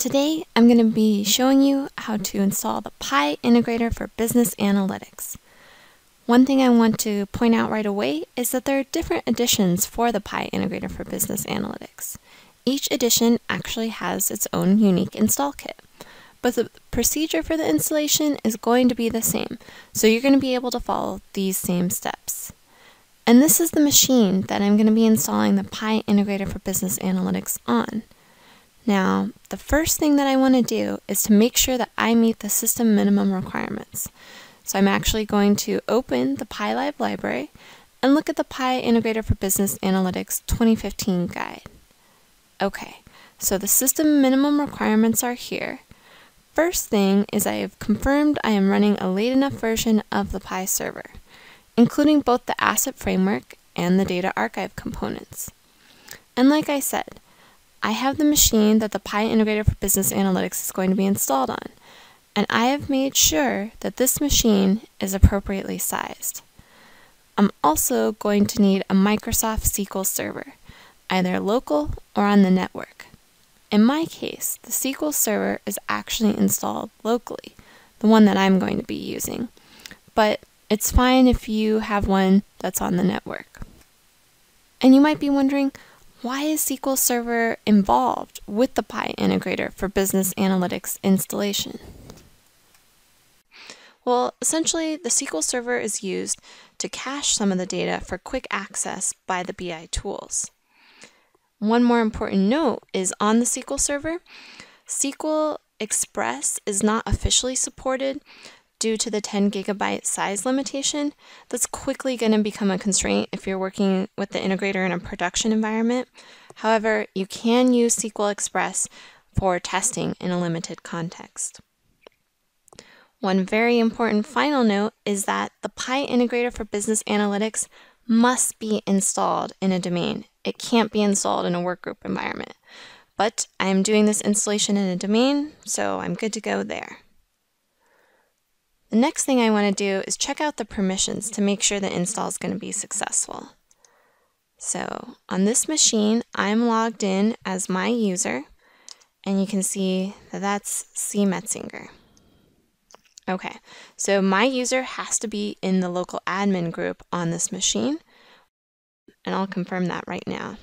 Today, I'm going to be showing you how to install the Pi Integrator for Business Analytics. One thing I want to point out right away is that there are different editions for the Pi Integrator for Business Analytics. Each edition actually has its own unique install kit, but the procedure for the installation is going to be the same, so you're going to be able to follow these same steps. And this is the machine that I'm going to be installing the Pi Integrator for Business Analytics on. Now, the first thing that I want to do is to make sure that I meet the system minimum requirements. So I'm actually going to open the PI Live library and look at the Pi Integrator for Business Analytics 2015 guide. Okay, so the system minimum requirements are here. First thing is I have confirmed I am running a late enough version of the Pi server, including both the asset framework and the data archive components. And like I said, I have the machine that the Pi Integrator for Business Analytics is going to be installed on, and I have made sure that this machine is appropriately sized. I'm also going to need a Microsoft SQL server, either local or on the network. In my case, the SQL server is actually installed locally, the one that I'm going to be using, but it's fine if you have one that's on the network. And you might be wondering, why is SQL Server involved with the Pi integrator for business analytics installation? Well, essentially, the SQL Server is used to cache some of the data for quick access by the BI tools. One more important note is on the SQL Server, SQL Express is not officially supported, due to the 10 gigabyte size limitation, that's quickly going to become a constraint if you're working with the integrator in a production environment. However, you can use SQL Express for testing in a limited context. One very important final note is that the Pi integrator for business analytics must be installed in a domain. It can't be installed in a workgroup environment. But I'm doing this installation in a domain, so I'm good to go there. The next thing I want to do is check out the permissions to make sure the install is going to be successful. So on this machine, I'm logged in as my user, and you can see that that's C. Metzinger. Okay, so my user has to be in the local admin group on this machine, and I'll confirm that right now.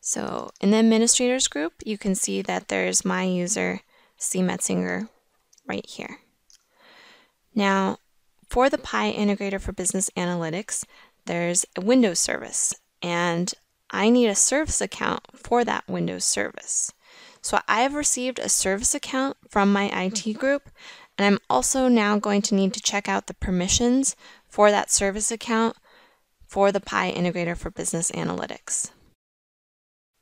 So in the administrators group, you can see that there's my user, C. Metzinger, right here. Now, for the Pi Integrator for Business Analytics, there's a Windows service, and I need a service account for that Windows service. So I have received a service account from my IT mm-hmm. group, and I'm also now going to need to check out the permissions for that service account for the Pi Integrator for Business Analytics.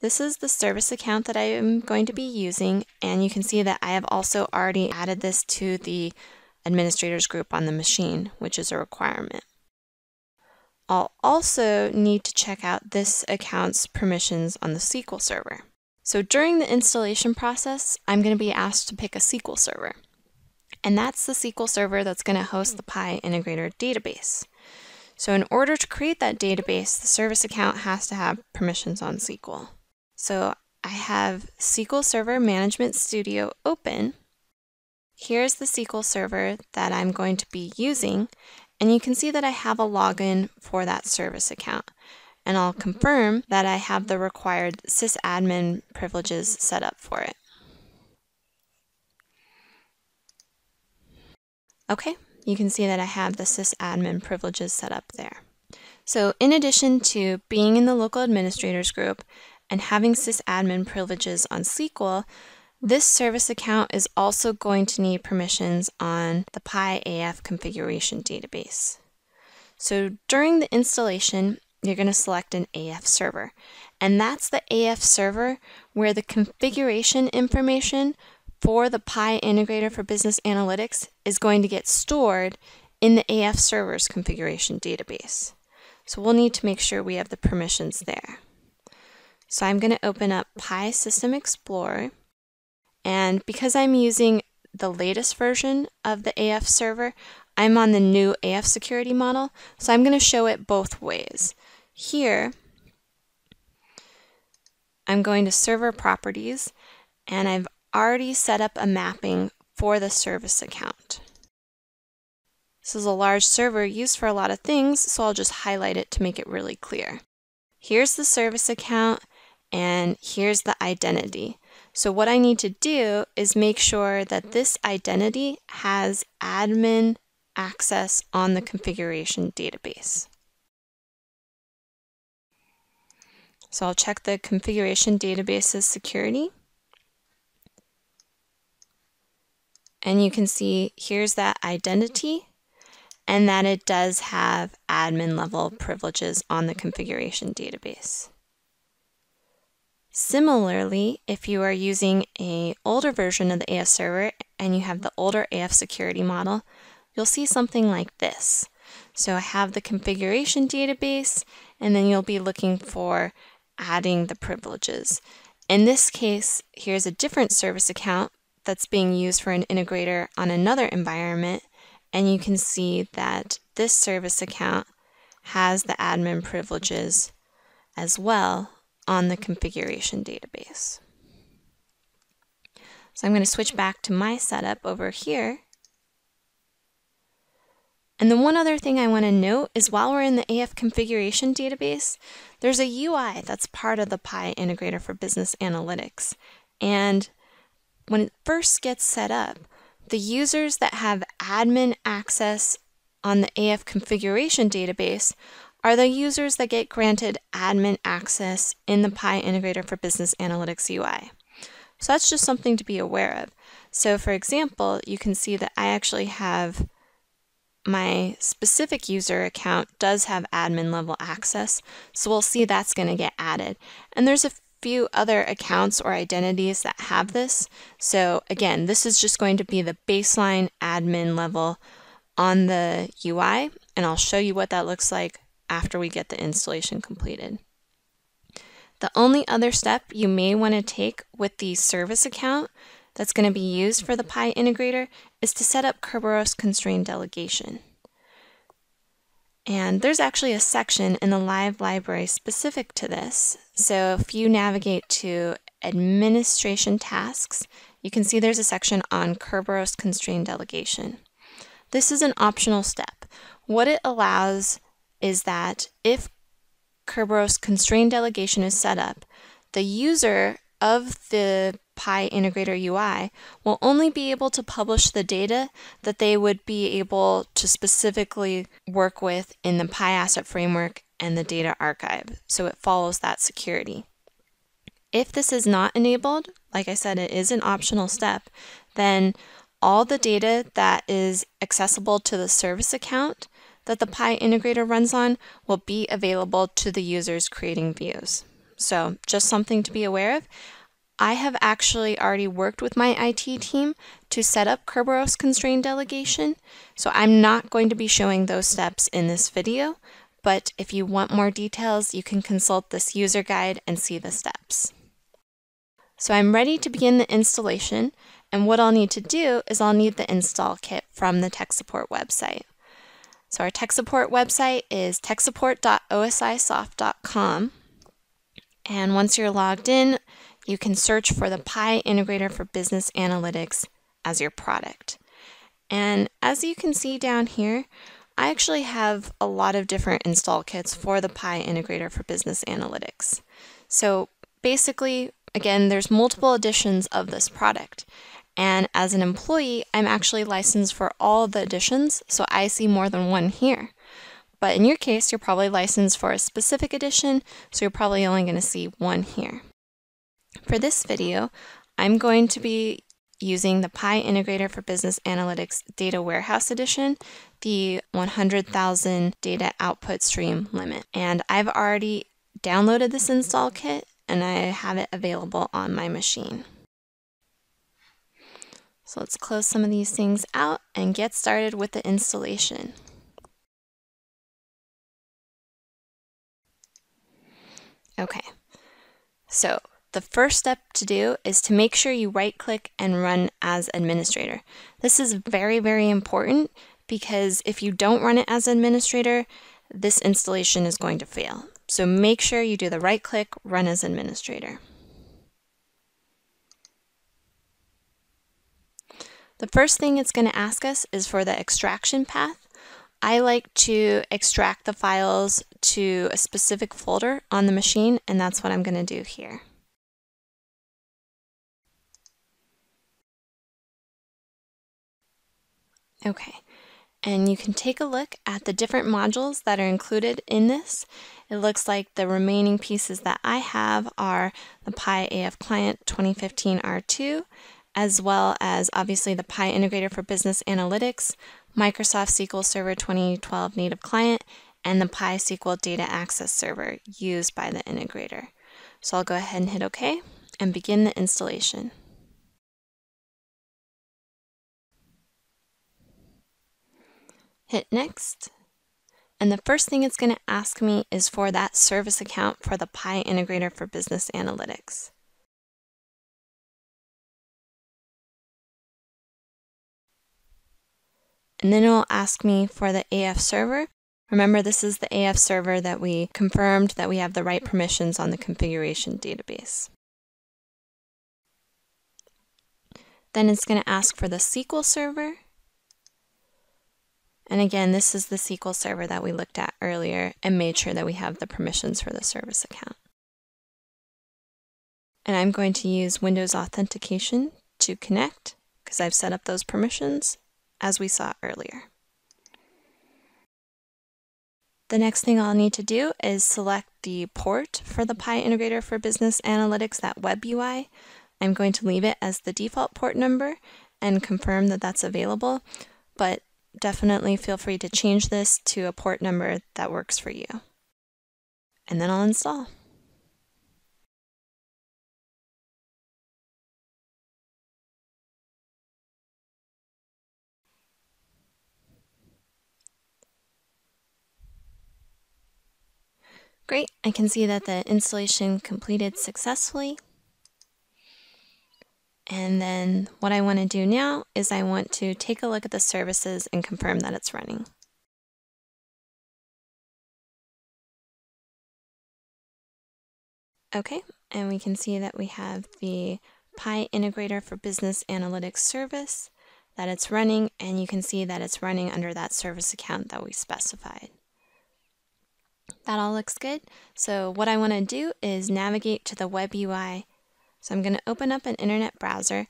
This is the service account that I am going to be using, and you can see that I have also already added this to the administrators group on the machine, which is a requirement. I'll also need to check out this account's permissions on the SQL server. So during the installation process, I'm going to be asked to pick a SQL server. And that's the SQL server that's going to host the Pi Integrator database. So in order to create that database, the service account has to have permissions on SQL. So I have SQL Server Management Studio open, Here's the SQL server that I'm going to be using, and you can see that I have a login for that service account. And I'll mm-hmm. confirm that I have the required sysadmin privileges set up for it. Okay, you can see that I have the sysadmin privileges set up there. So in addition to being in the local administrators group and having sysadmin privileges on SQL, this service account is also going to need permissions on the PI AF configuration database. So during the installation, you're going to select an AF server. And that's the AF server where the configuration information for the Pi Integrator for Business Analytics is going to get stored in the AF server's configuration database. So we'll need to make sure we have the permissions there. So I'm going to open up Pi System Explorer and because I'm using the latest version of the AF server, I'm on the new AF security model, so I'm going to show it both ways. Here, I'm going to server properties, and I've already set up a mapping for the service account. This is a large server used for a lot of things, so I'll just highlight it to make it really clear. Here's the service account, and here's the identity. So what I need to do is make sure that this identity has admin access on the configuration database. So I'll check the configuration database's security. And you can see here's that identity and that it does have admin level privileges on the configuration database. Similarly, if you are using a older version of the AF server and you have the older AF security model, you'll see something like this. So I have the configuration database, and then you'll be looking for adding the privileges. In this case, here's a different service account that's being used for an integrator on another environment, and you can see that this service account has the admin privileges as well on the configuration database. So I'm going to switch back to my setup over here. And the one other thing I want to note is while we're in the AF configuration database, there's a UI that's part of the Pi integrator for business analytics. And when it first gets set up, the users that have admin access on the AF configuration database are the users that get granted admin access in the Pi Integrator for Business Analytics UI. So that's just something to be aware of. So for example, you can see that I actually have my specific user account does have admin level access, so we'll see that's going to get added. And there's a few other accounts or identities that have this. So again, this is just going to be the baseline admin level on the UI, and I'll show you what that looks like after we get the installation completed. The only other step you may want to take with the service account that's going to be used for the Pi integrator is to set up Kerberos constrained delegation. And there's actually a section in the live library specific to this. So if you navigate to administration tasks, you can see there's a section on Kerberos constrained delegation. This is an optional step. What it allows is that if Kerberos constrained delegation is set up, the user of the Pi Integrator UI will only be able to publish the data that they would be able to specifically work with in the Pi Asset Framework and the data archive. So it follows that security. If this is not enabled, like I said, it is an optional step, then all the data that is accessible to the service account that the Pi integrator runs on will be available to the users creating views. So just something to be aware of. I have actually already worked with my IT team to set up Kerberos constrained delegation, so I'm not going to be showing those steps in this video, but if you want more details, you can consult this user guide and see the steps. So I'm ready to begin the installation, and what I'll need to do is I'll need the install kit from the tech support website. So our tech support website is techsupport.osisoft.com. And once you're logged in, you can search for the Pi Integrator for Business Analytics as your product. And as you can see down here, I actually have a lot of different install kits for the Pi Integrator for Business Analytics. So basically, again, there's multiple editions of this product. And as an employee, I'm actually licensed for all the editions, so I see more than one here. But in your case, you're probably licensed for a specific edition, so you're probably only going to see one here. For this video, I'm going to be using the Pi Integrator for Business Analytics Data Warehouse Edition, the 100,000 data output stream limit. And I've already downloaded this install kit and I have it available on my machine. So let's close some of these things out and get started with the installation. Okay, so the first step to do is to make sure you right click and run as administrator. This is very, very important because if you don't run it as administrator, this installation is going to fail. So make sure you do the right click, run as administrator. The first thing it's going to ask us is for the extraction path. I like to extract the files to a specific folder on the machine, and that's what I'm going to do here. Okay, and you can take a look at the different modules that are included in this. It looks like the remaining pieces that I have are the Pi AF Client 2015 R2, as well as obviously the Pi Integrator for Business Analytics, Microsoft SQL Server 2012 Native Client, and the Pi SQL Data Access Server used by the integrator. So I'll go ahead and hit OK and begin the installation. Hit Next. And the first thing it's going to ask me is for that service account for the Pi Integrator for Business Analytics. And then it'll ask me for the AF server. Remember, this is the AF server that we confirmed that we have the right permissions on the configuration database. Then it's going to ask for the SQL server. And again, this is the SQL server that we looked at earlier and made sure that we have the permissions for the service account. And I'm going to use Windows Authentication to connect because I've set up those permissions as we saw earlier. The next thing I'll need to do is select the port for the Pi Integrator for Business Analytics, that web UI. I'm going to leave it as the default port number and confirm that that's available, but definitely feel free to change this to a port number that works for you. And then I'll install. Great, I can see that the installation completed successfully. And then what I want to do now is I want to take a look at the services and confirm that it's running. Okay, and we can see that we have the Pi Integrator for Business Analytics service, that it's running, and you can see that it's running under that service account that we specified. That all looks good. So what I want to do is navigate to the web UI so I'm going to open up an internet browser.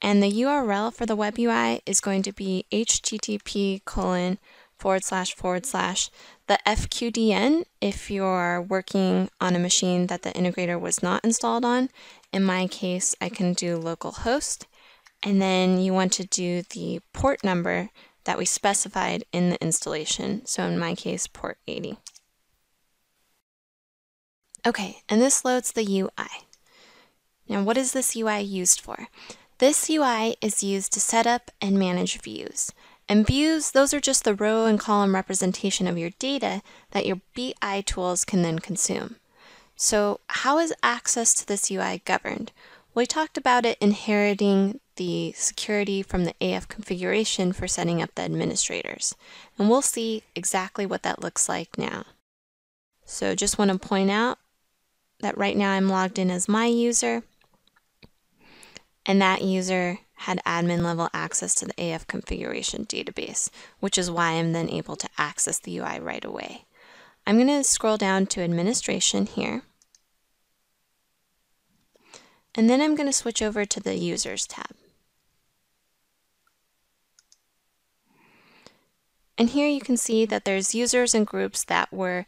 And the URL for the web UI is going to be http colon forward slash forward slash the FQDN if you're working on a machine that the integrator was not installed on. In my case, I can do localhost. And then you want to do the port number that we specified in the installation. So in my case, port 80. Okay, and this loads the UI. Now, what is this UI used for? This UI is used to set up and manage views. And views, those are just the row and column representation of your data that your BI tools can then consume. So how is access to this UI governed? we talked about it inheriting the security from the AF configuration for setting up the administrators. And we'll see exactly what that looks like now. So just want to point out that right now I'm logged in as my user, and that user had admin level access to the AF configuration database, which is why I'm then able to access the UI right away. I'm going to scroll down to administration here. And then I'm going to switch over to the users tab. And here you can see that there's users and groups that were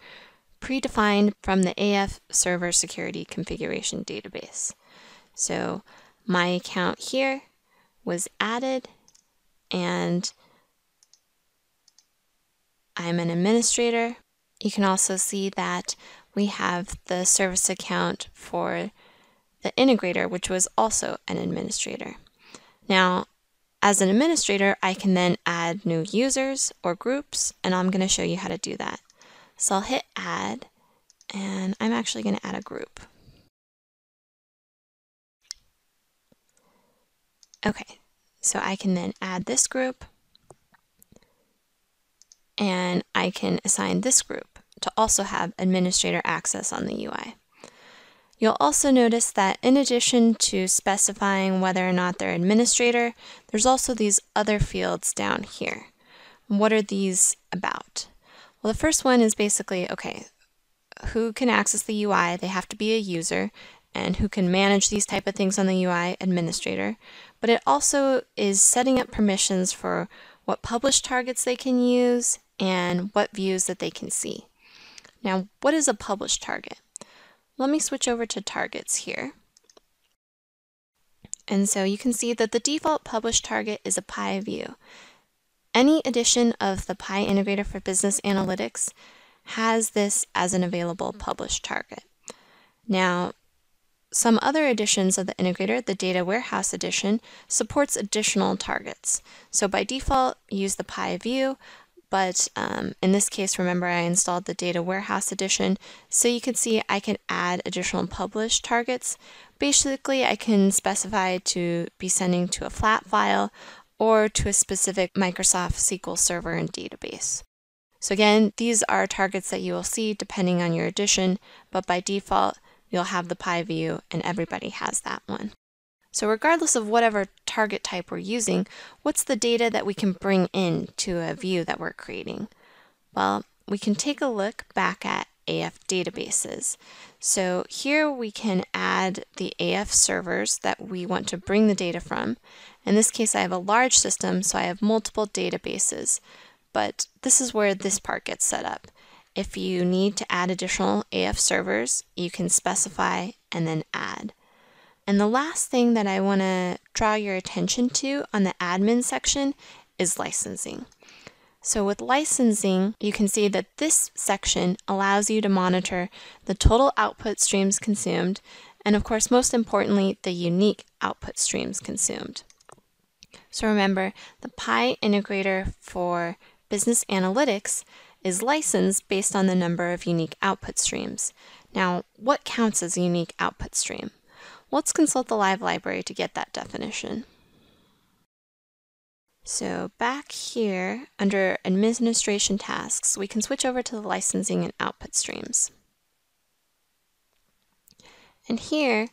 predefined from the AF Server Security Configuration Database. So my account here was added and I'm an administrator. You can also see that we have the service account for the integrator, which was also an administrator. Now, as an administrator, I can then add new users or groups, and I'm going to show you how to do that. So I'll hit add and I'm actually going to add a group. Okay, so I can then add this group and I can assign this group to also have administrator access on the UI. You'll also notice that in addition to specifying whether or not they're administrator, there's also these other fields down here. What are these about? Well, the first one is basically, okay, who can access the UI? They have to be a user and who can manage these type of things on the UI administrator. But it also is setting up permissions for what published targets they can use and what views that they can see. Now, what is a published target? Let me switch over to targets here. And so you can see that the default published target is a Pi view. Any edition of the Pi Integrator for Business Analytics has this as an available published target. Now, some other editions of the integrator, the Data Warehouse edition, supports additional targets. So by default, use the Pi view, but um, in this case, remember I installed the Data Warehouse Edition, so you can see I can add additional published targets. Basically, I can specify to be sending to a flat file or to a specific Microsoft SQL Server and database. So again, these are targets that you will see depending on your edition, but by default, you'll have the PI view and everybody has that one. So regardless of whatever target type we're using, what's the data that we can bring in to a view that we're creating? Well, we can take a look back at AF databases. So here we can add the AF servers that we want to bring the data from. In this case, I have a large system, so I have multiple databases. But this is where this part gets set up. If you need to add additional AF servers, you can specify and then add. And the last thing that I want to draw your attention to on the admin section is licensing. So with licensing, you can see that this section allows you to monitor the total output streams consumed, and of course, most importantly, the unique output streams consumed. So remember, the Pi integrator for business analytics is licensed based on the number of unique output streams. Now, what counts as a unique output stream? Let's consult the live library to get that definition. So back here, under Administration Tasks, we can switch over to the Licensing and Output Streams. And here,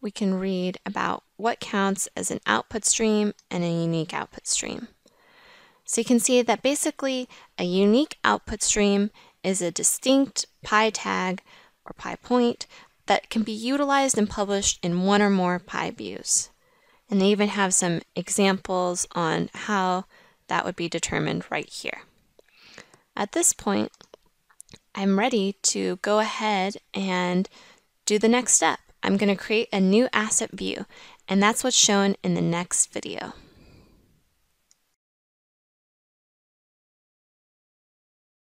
we can read about what counts as an output stream and a unique output stream. So you can see that basically a unique output stream is a distinct Pi tag or Pi point that can be utilized and published in one or more Pi views. And they even have some examples on how that would be determined right here. At this point, I'm ready to go ahead and do the next step. I'm going to create a new asset view, and that's what's shown in the next video.